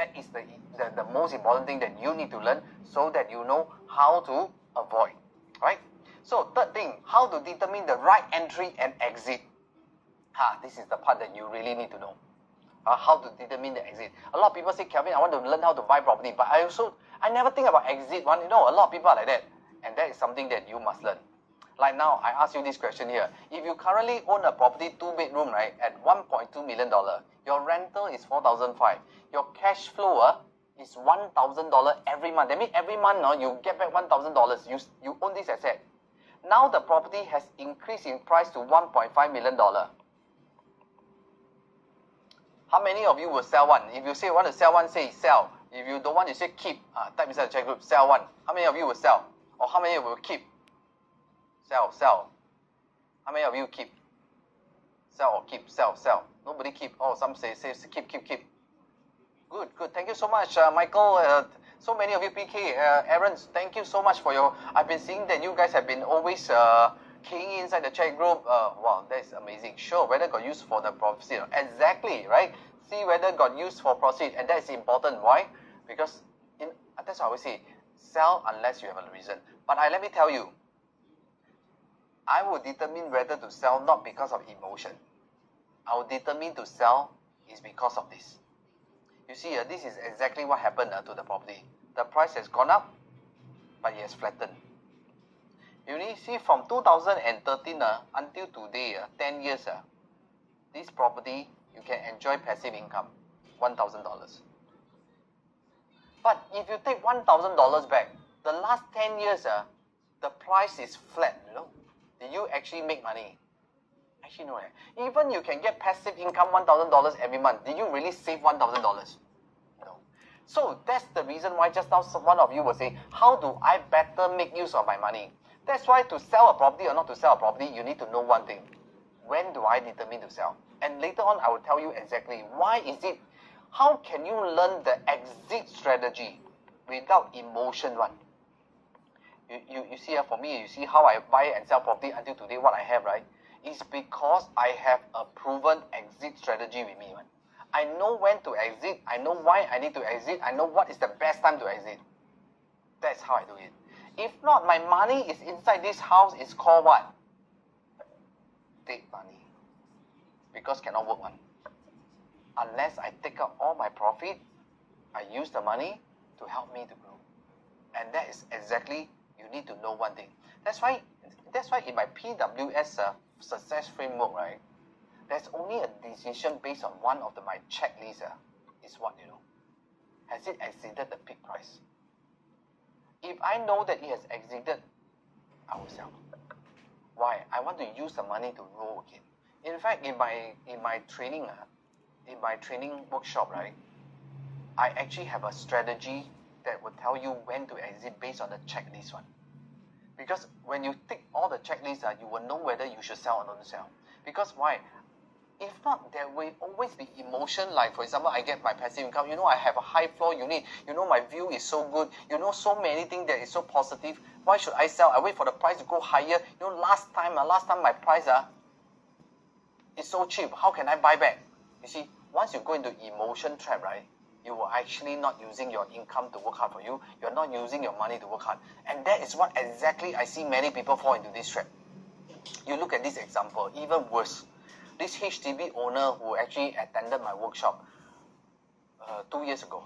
That is the, the, the most important thing that you need to learn so that you know how to avoid. Right? So third thing, how to determine the right entry and exit. Ha, this is the part that you really need to know. Uh, how to determine the exit. A lot of people say, Kelvin, I want to learn how to buy property, but I also I never think about exit one. You know, a lot of people are like that, and that is something that you must learn. Like now, I ask you this question here. If you currently own a property, two bedroom, right, at $1.2 million, your rental is 4005 Your cash flow uh, is $1,000 every month. That means every month uh, you get back $1,000. You, you own this asset. Now the property has increased in price to $1.5 million. How many of you will sell one? If you say you want to sell one, say sell. If you don't want, you say keep. Uh, type inside the chat group, sell one. How many of you will sell? Or how many will keep? Sell, sell. How many of you keep? Sell or keep? Sell, sell. Nobody keep. Oh, some say, say keep, keep, keep. Good, good. Thank you so much, uh, Michael. Uh, so many of you, PK, uh, Aaron, thank you so much for your. I've been seeing that you guys have been always uh, keying inside the chat group. Uh, wow, that's amazing. Sure, whether got used for the proceed. Exactly, right? See whether got used for proceed, and that is important. Why? Because in that's what I always say. Sell unless you have a reason. But I let me tell you, I will determine whether to sell not because of emotion. I will determine to sell is because of this. You see, uh, this is exactly what happened uh, to the property. The price has gone up, but it has flattened. You see, from 2013 uh, until today, uh, 10 years, uh, this property, you can enjoy passive income, $1,000. But if you take $1,000 back, the last 10 years, uh, the price is flat, you know. Actually make money? Actually, no. Eh. Even you can get passive income $1,000 every month. Did you really save $1,000? No. So that's the reason why just now one of you will say, how do I better make use of my money? That's why to sell a property or not to sell a property, you need to know one thing. When do I determine to sell? And later on, I will tell you exactly why is it, how can you learn the exit strategy without emotion one? You, you, you see uh, for me, you see how I buy and sell property until today, what I have, right? Is because I have a proven exit strategy with me. Right? I know when to exit. I know why I need to exit. I know what is the best time to exit. That's how I do it. If not, my money is inside this house It's called what? Dead money. Because cannot work one. Unless I take out all my profit, I use the money to help me to grow. And that is exactly need to know one thing. That's why that's why in my PWS uh, success framework, right, there's only a decision based on one of the, my checklist uh, is what you know. Has it exceeded the peak price? If I know that it has exceeded, I will sell. Why? I want to use the money to grow again. In fact, in my in my training, uh, in my training workshop, right, I actually have a strategy that will tell you when to exit based on the checklist one. Because when you tick all the checklists, uh, you will know whether you should sell or not sell. Because why? If not, there will always be emotion. Like, for example, I get my passive income. You know, I have a high floor unit. You know, my view is so good. You know, so many things that is so positive. Why should I sell? I wait for the price to go higher. You know, last time, uh, last time my price uh, is so cheap. How can I buy back? You see, once you go into emotion trap, right? You are actually not using your income to work hard for you. You're not using your money to work hard. And that is what exactly I see many people fall into this trap. You look at this example, even worse. This HDB owner who actually attended my workshop uh, two years ago,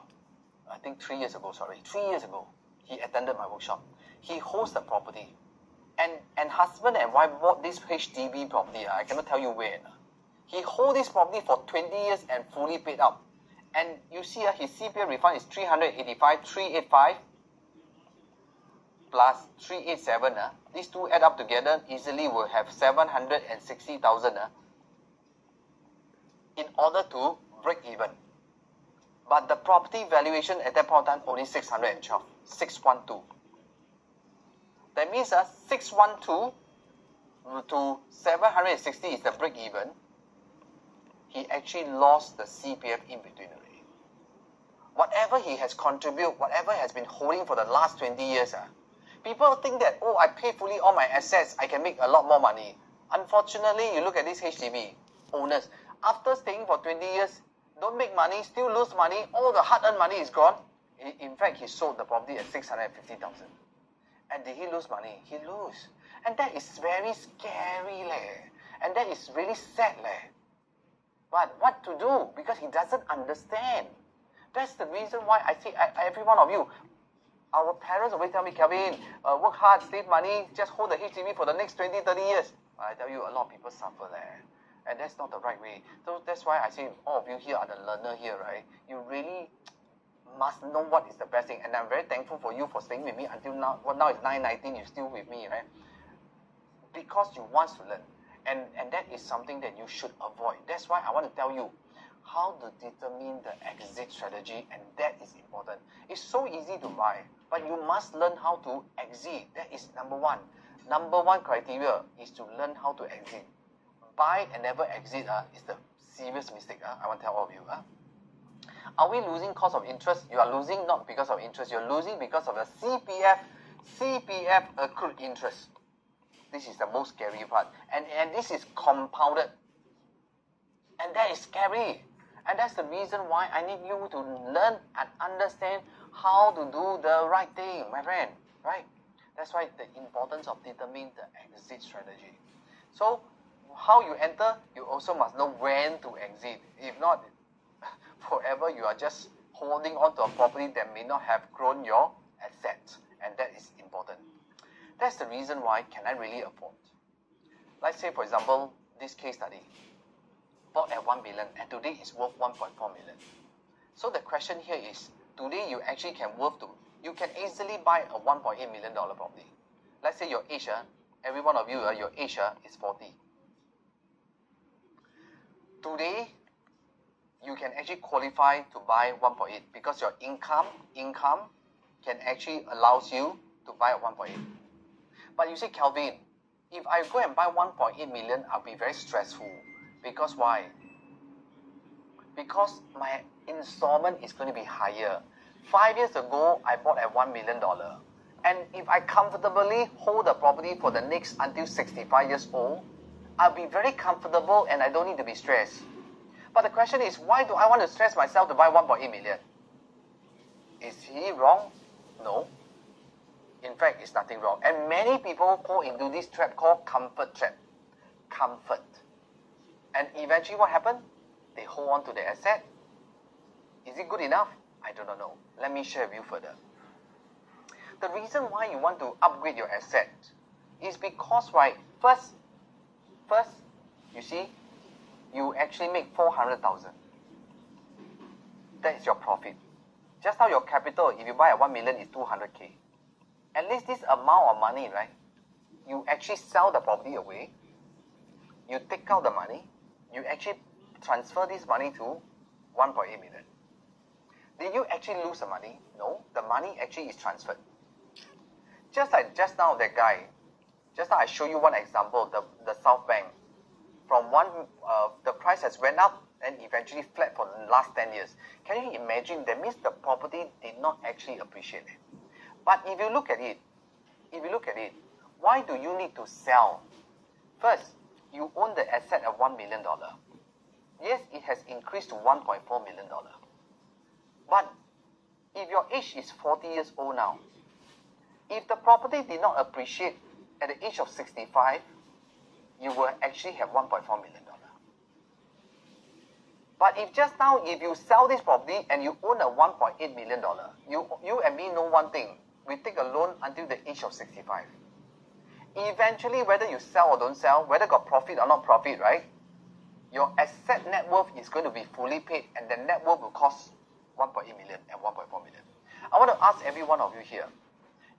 I think three years ago, sorry, three years ago, he attended my workshop. He holds the property. And, and husband and wife bought this HDB property. I cannot tell you where. He hold this property for 20 years and fully paid out. And you see uh, his CPF refund is 385, 385 plus 387. Uh, these two add up together easily will have 760,000 uh, in order to break even. But the property valuation at that point in time only 612, 612. That means uh, 612 to 760 is the break even. He actually lost the CPF in between whatever he has contributed, whatever has been holding for the last 20 years, uh, people think that, oh, I pay fully all my assets, I can make a lot more money. Unfortunately, you look at this HDB owners, after staying for 20 years, don't make money, still lose money, all the hard-earned money is gone. In fact, he sold the property at 650,000. And did he lose money? He lose. And that is very scary, leh. And that is really sad, leh. But what to do? Because he doesn't understand. That's the reason why I see every one of you. Our parents always tell me, Kelvin, uh, work hard, save money, just hold the HDB for the next 20, 30 years. I tell you, a lot of people suffer there. And that's not the right way. So that's why I say all of you here are the learner here, right? You really must know what is the best thing. And I'm very thankful for you for staying with me until now. Well, now it's 9.19, you're still with me, right? Because you want to learn. And, and that is something that you should avoid. That's why I want to tell you how to determine the exit strategy, and that is important. It's so easy to buy, but you must learn how to exit. That is number one. Number one criteria is to learn how to exit. Buy and never exit uh, is the serious mistake. Uh, I want to tell all of you. Uh. Are we losing cost of interest? You are losing not because of interest. You're losing because of the CPF, CPF accrued interest. This is the most scary part. And, and this is compounded. And that is scary. And that's the reason why I need you to learn and understand how to do the right thing, my friend. Right? That's why the importance of determining the exit strategy. So, how you enter, you also must know when to exit. If not, forever you are just holding on to a property that may not have grown your assets. And that is important. That's the reason why can I really afford. Let's say, for example, this case study bought at 1 million and today it's worth 1.4 million. So the question here is, today you actually can worth to, you can easily buy a 1.8 million dollar property. Let's say your age, uh, every one of you, uh, your age uh, is 40. Today, you can actually qualify to buy 1.8 because your income, income can actually allows you to buy a 1.8. But you see, Kelvin, if I go and buy 1.8 million, I'll be very stressful. Because why? Because my installment is going to be higher. Five years ago, I bought at $1 million. And if I comfortably hold the property for the next until 65 years old, I'll be very comfortable and I don't need to be stressed. But the question is, why do I want to stress myself to buy 1.8 million? Is he wrong? No. In fact, it's nothing wrong. And many people fall into this trap called comfort trap. Comfort. And eventually what happened? They hold on to the asset. Is it good enough? I do not know. Let me share with you further. The reason why you want to upgrade your asset is because, right, first, first, you see, you actually make 400,000. That is your profit. Just now your capital, if you buy at 1 million, is 200k at least this amount of money, right? You actually sell the property away, you take out the money, you actually transfer this money to 1.8 million. Did you actually lose the money? No, the money actually is transferred. Just like just now that guy, just now I show you one example, the, the South Bank. From one, uh, the price has went up and eventually flat for the last 10 years. Can you imagine? That means the property did not actually appreciate it. But if you look at it, if you look at it, why do you need to sell? First, you own the asset at $1 million. Yes, it has increased to $1.4 million. But if your age is 40 years old now, if the property did not appreciate at the age of 65, you will actually have $1.4 million. But if just now, if you sell this property and you own a $1.8 million, you, you and me know one thing we take a loan until the age of 65. Eventually, whether you sell or don't sell, whether got profit or not profit, right? Your asset net worth is going to be fully paid and the net worth will cost 1.8 million and 1.4 million. I want to ask every one of you here.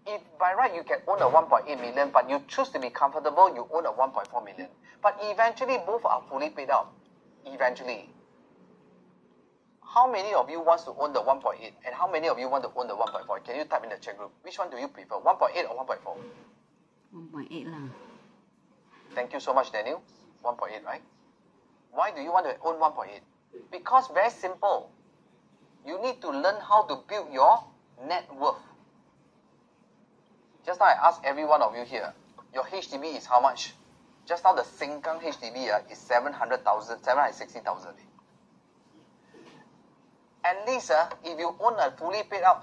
If by right you can own a 1.8 million, but you choose to be comfortable, you own a 1.4 million. But eventually both are fully paid out. Eventually. How many of you wants to own the 1.8 and how many of you want to own the 1.4? Can you type in the chat group? Which one do you prefer, 1.8 or 1.4? 1.8 lah. Thank you so much, Daniel. 1.8, right? Why do you want to own 1.8? Because very simple. You need to learn how to build your net worth. Just now I asked every one of you here, your HDB is how much? Just now the Sengkang HDB uh, is 700,000, 760,000. at least uh, if you own a fully paid up